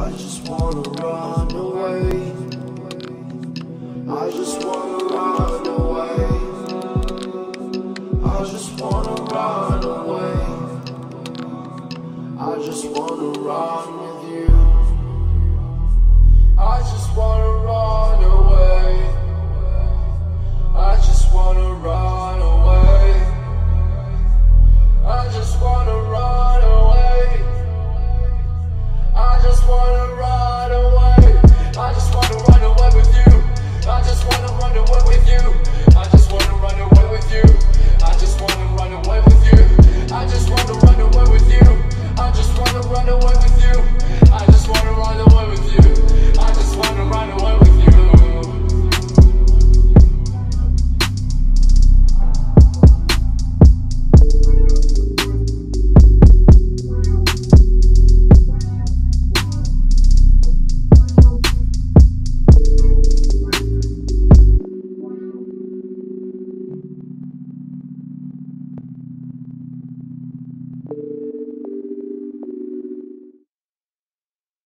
I just wanna run away. I just wanna run away. I just wanna run away. I just wanna run run away with you. I just wanna run away with you.